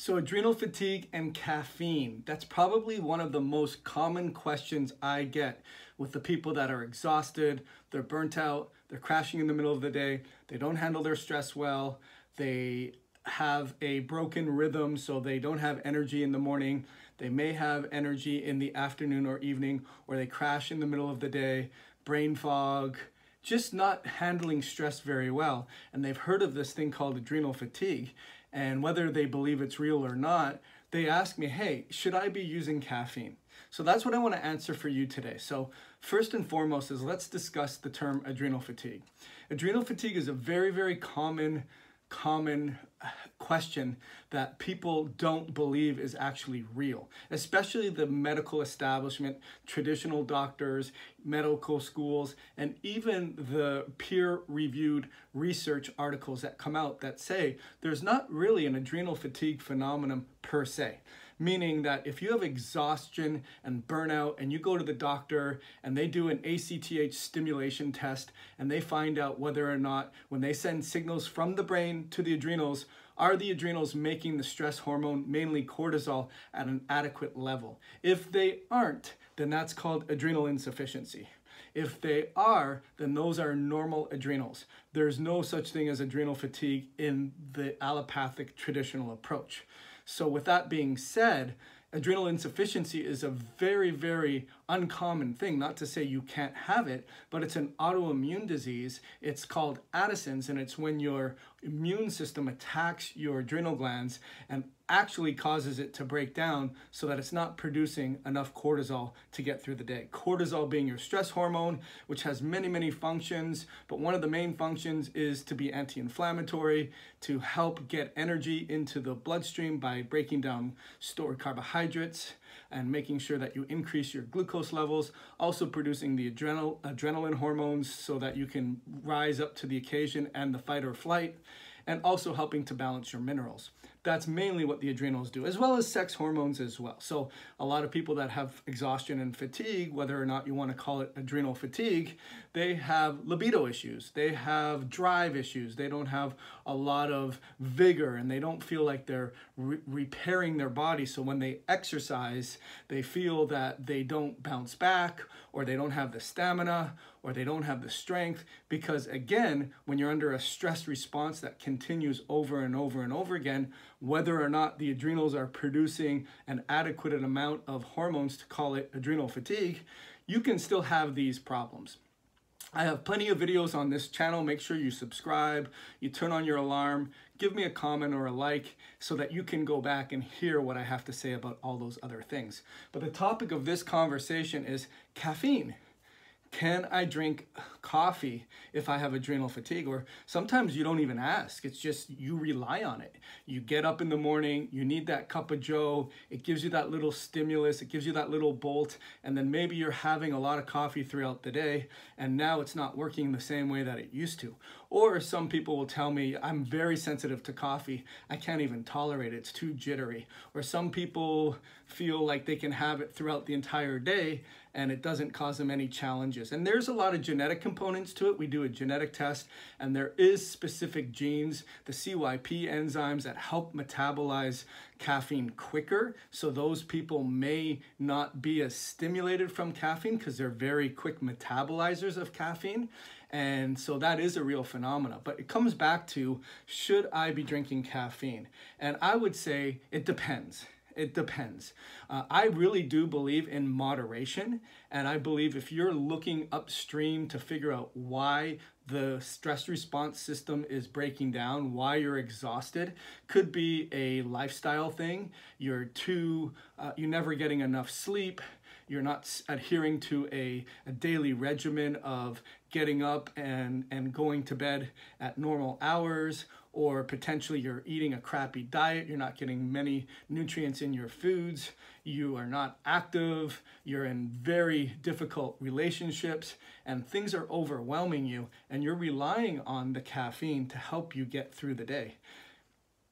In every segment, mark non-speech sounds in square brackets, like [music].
So adrenal fatigue and caffeine, that's probably one of the most common questions I get with the people that are exhausted, they're burnt out, they're crashing in the middle of the day, they don't handle their stress well, they have a broken rhythm so they don't have energy in the morning, they may have energy in the afternoon or evening, or they crash in the middle of the day, brain fog, just not handling stress very well. And they've heard of this thing called adrenal fatigue. And whether they believe it's real or not, they ask me, hey, should I be using caffeine? So that's what I want to answer for you today. So first and foremost is let's discuss the term adrenal fatigue. Adrenal fatigue is a very, very common common question that people don't believe is actually real, especially the medical establishment, traditional doctors, medical schools, and even the peer reviewed research articles that come out that say there's not really an adrenal fatigue phenomenon per se meaning that if you have exhaustion and burnout and you go to the doctor and they do an ACTH stimulation test and they find out whether or not when they send signals from the brain to the adrenals, are the adrenals making the stress hormone, mainly cortisol, at an adequate level? If they aren't, then that's called adrenal insufficiency. If they are, then those are normal adrenals. There's no such thing as adrenal fatigue in the allopathic traditional approach. So with that being said, adrenal insufficiency is a very, very uncommon thing. Not to say you can't have it, but it's an autoimmune disease. It's called Addison's, and it's when your immune system attacks your adrenal glands and actually causes it to break down so that it's not producing enough cortisol to get through the day. Cortisol being your stress hormone, which has many, many functions, but one of the main functions is to be anti-inflammatory, to help get energy into the bloodstream by breaking down stored carbohydrates and making sure that you increase your glucose levels, also producing the adrenal, adrenaline hormones so that you can rise up to the occasion and the fight or flight, and also helping to balance your minerals. That's mainly what the adrenals do, as well as sex hormones as well. So a lot of people that have exhaustion and fatigue, whether or not you want to call it adrenal fatigue, they have libido issues. They have drive issues. They don't have a lot of vigor and they don't feel like they're re repairing their body. So when they exercise, they feel that they don't bounce back or they don't have the stamina or they don't have the strength because again, when you're under a stress response that continues over and over and over again, whether or not the adrenals are producing an adequate amount of hormones to call it adrenal fatigue, you can still have these problems. I have plenty of videos on this channel. Make sure you subscribe, you turn on your alarm, give me a comment or a like so that you can go back and hear what I have to say about all those other things. But the topic of this conversation is caffeine. Can I drink coffee if I have adrenal fatigue? Or sometimes you don't even ask. It's just you rely on it. You get up in the morning, you need that cup of joe. It gives you that little stimulus, it gives you that little bolt. And then maybe you're having a lot of coffee throughout the day and now it's not working the same way that it used to. Or some people will tell me, I'm very sensitive to coffee. I can't even tolerate it. It's too jittery. Or some people feel like they can have it throughout the entire day and it doesn't cause them any challenges. And there's a lot of genetic components to it. We do a genetic test and there is specific genes, the CYP enzymes that help metabolize caffeine quicker. So those people may not be as stimulated from caffeine because they're very quick metabolizers of caffeine. And so that is a real phenomena. But it comes back to should I be drinking caffeine? And I would say it depends. It depends. Uh, I really do believe in moderation, and I believe if you're looking upstream to figure out why the stress response system is breaking down, why you're exhausted, could be a lifestyle thing. You're too, uh, you're never getting enough sleep. You're not adhering to a, a daily regimen of getting up and, and going to bed at normal hours, or potentially you're eating a crappy diet, you're not getting many nutrients in your foods, you are not active, you're in very difficult relationships, and things are overwhelming you, and you're relying on the caffeine to help you get through the day.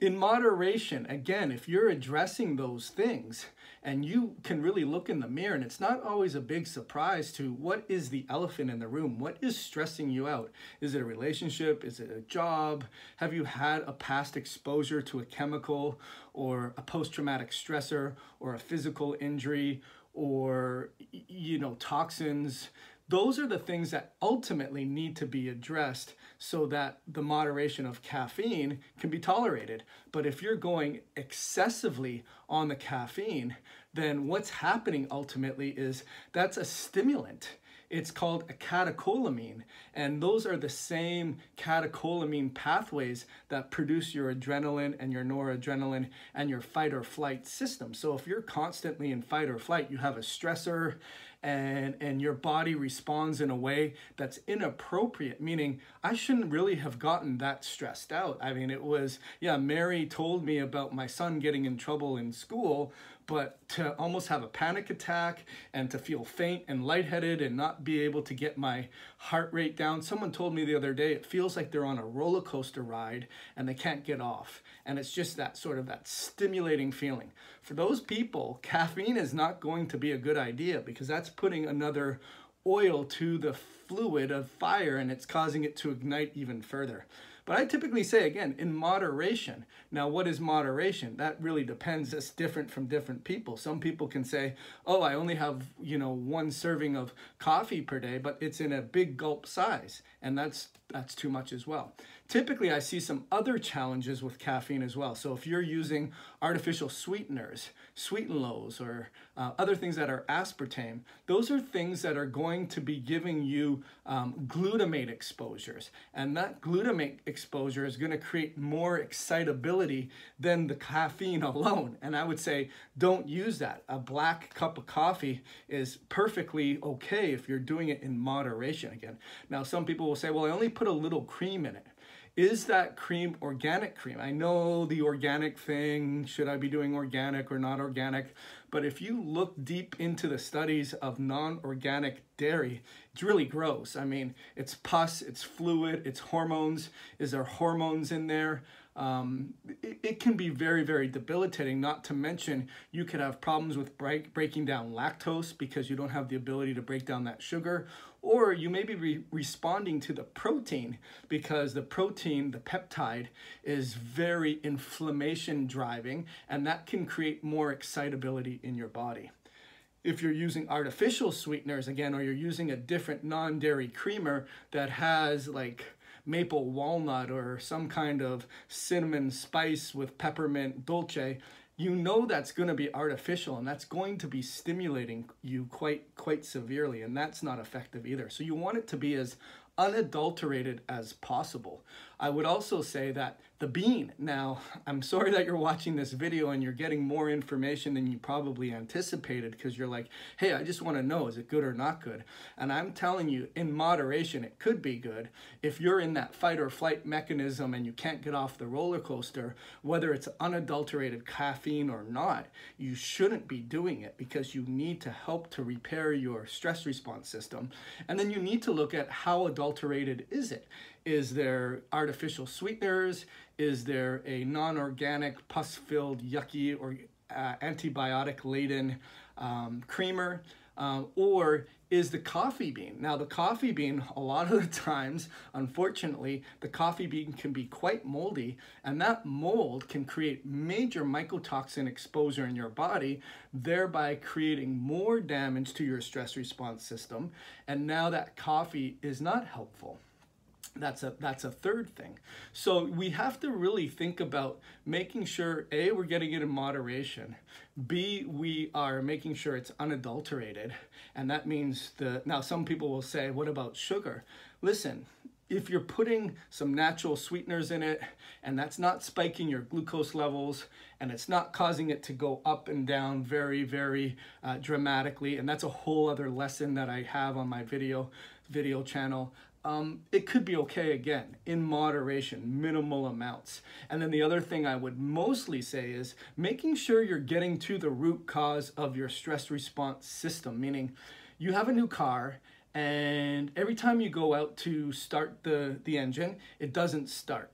In moderation, again, if you're addressing those things and you can really look in the mirror, and it's not always a big surprise to what is the elephant in the room? What is stressing you out? Is it a relationship? Is it a job? Have you had a past exposure to a chemical or a post traumatic stressor or a physical injury or, you know, toxins? Those are the things that ultimately need to be addressed so that the moderation of caffeine can be tolerated. But if you're going excessively on the caffeine, then what's happening ultimately is that's a stimulant. It's called a catecholamine, and those are the same catecholamine pathways that produce your adrenaline and your noradrenaline and your fight or flight system. So if you're constantly in fight or flight, you have a stressor and and your body responds in a way that's inappropriate meaning i shouldn't really have gotten that stressed out. I mean it was yeah mary told me about my son getting in trouble in school but to almost have a panic attack and to feel faint and lightheaded and not be able to get my heart rate down. Someone told me the other day it feels like they're on a roller coaster ride and they can't get off. And it's just that sort of that stimulating feeling. For those people, caffeine is not going to be a good idea because that's putting another oil to the fluid of fire and it's causing it to ignite even further. But I typically say, again, in moderation. Now, what is moderation? That really depends. It's different from different people. Some people can say, oh, I only have, you know, one serving of coffee per day, but it's in a big gulp size. And that's, that's too much as well. Typically, I see some other challenges with caffeine as well. So if you're using artificial sweeteners, Sweet'N Lows, or uh, other things that are aspartame, those are things that are going to be giving you um, glutamate exposures. And that glutamate exposure is going to create more excitability than the caffeine [laughs] alone. And I would say don't use that. A black cup of coffee is perfectly okay if you're doing it in moderation again. Now, some people will say, well, I only put a little cream in it. Is that cream organic cream? I know the organic thing, should I be doing organic or not organic? But if you look deep into the studies of non-organic dairy, it's really gross. I mean, it's pus, it's fluid, it's hormones. Is there hormones in there? Um, it, it, can be very, very debilitating, not to mention you could have problems with break, breaking down lactose because you don't have the ability to break down that sugar, or you may be re responding to the protein because the protein, the peptide, is very inflammation driving, and that can create more excitability in your body. If you're using artificial sweeteners again, or you're using a different non-dairy creamer that has like maple walnut or some kind of cinnamon spice with peppermint dolce, you know that's going to be artificial and that's going to be stimulating you quite quite severely and that's not effective either. So you want it to be as unadulterated as possible I would also say that the bean, now [laughs] I'm sorry that you're watching this video and you're getting more information than you probably anticipated because you're like, hey, I just want to know, is it good or not good? And I'm telling you, in moderation, it could be good. If you're in that fight or flight mechanism and you can't get off the roller coaster, whether it's unadulterated caffeine or not, you shouldn't be doing it because you need to help to repair your stress response system. And then you need to look at how adulterated is it? Is there artificial sweeteners? Is there a non-organic, pus-filled, yucky, or uh, antibiotic-laden um, creamer? Um, or is the coffee bean. Now the coffee bean, a lot of the times, unfortunately, the coffee bean can be quite moldy and that mold can create major mycotoxin exposure in your body, thereby creating more damage to your stress response system. And now that coffee is not helpful that's a that's a third thing. So we have to really think about making sure a we're getting it in moderation. B we are making sure it's unadulterated. And that means the now some people will say what about sugar? Listen if you're putting some natural sweeteners in it and that's not spiking your glucose levels and it's not causing it to go up and down very very uh, dramatically and that's a whole other lesson that i have on my video video channel um, it could be okay again in moderation, minimal amounts. And then the other thing I would mostly say is making sure you're getting to the root cause of your stress response system, meaning you have a new car and every time you go out to start the, the engine, it doesn't start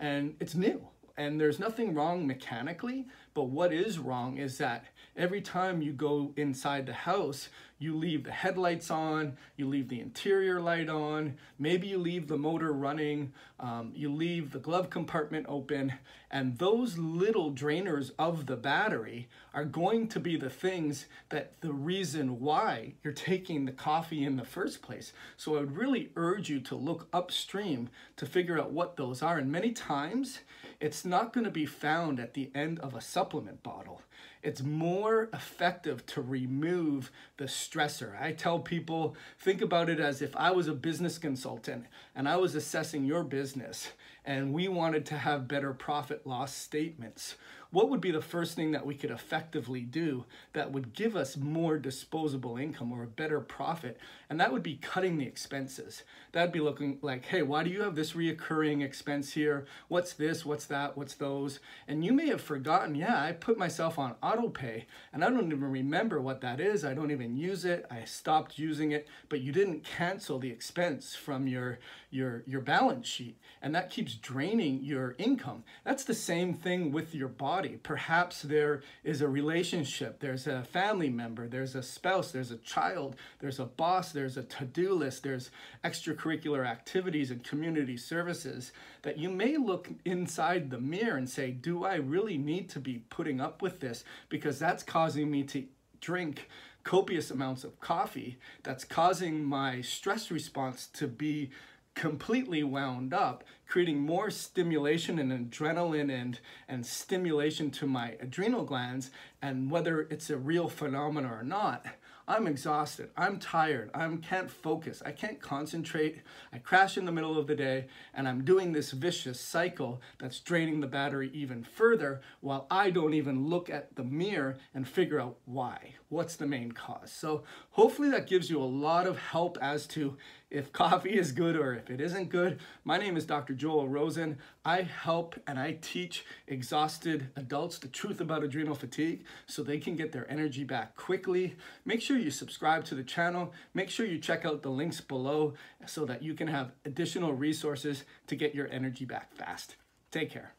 and it's new And there's nothing wrong mechanically, but what is wrong is that every time you go inside the house, you leave the headlights on, you leave the interior light on, maybe you leave the motor running, um, you leave the glove compartment open, and those little drainers of the battery are going to be the things that the reason why you're taking the coffee in the first place. So I would really urge you to look upstream to figure out what those are. And many times, it's not going to be found at the end of a supplement bottle. It's more effective to remove the stressor. I tell people, think about it as if I was a business consultant and I was assessing your business and we wanted to have better profit loss statements what would be the first thing that we could effectively do that would give us more disposable income or a better profit? And that would be cutting the expenses. That'd be looking like, hey, why do you have this reoccurring expense here? What's this? What's that? What's those? And you may have forgotten, yeah, I put myself on auto pay and I don't even remember what that is. I don't even use it. I stopped using it, but you didn't cancel the expense from your, your, your balance sheet. And that keeps draining your income. That's the same thing with your body body. Perhaps there is a relationship, there's a family member, there's a spouse, there's a child, there's a boss, there's a to-do list, there's extracurricular activities and community services that you may look inside the mirror and say, do I really need to be putting up with this? Because that's causing me to drink copious amounts of coffee. That's causing my stress response to be completely wound up, creating more stimulation and adrenaline and, and stimulation to my adrenal glands. And whether it's a real phenomenon or not, I'm exhausted. I'm tired. I can't focus. I can't concentrate. I crash in the middle of the day and I'm doing this vicious cycle that's draining the battery even further while I don't even look at the mirror and figure out why. What's the main cause? So hopefully that gives you a lot of help as to if coffee is good or if it isn't good. My name is Dr. Joel Rosen. I help and I teach exhausted adults the truth about adrenal fatigue so they can get their energy back quickly. Make sure you subscribe to the channel. Make sure you check out the links below so that you can have additional resources to get your energy back fast. Take care.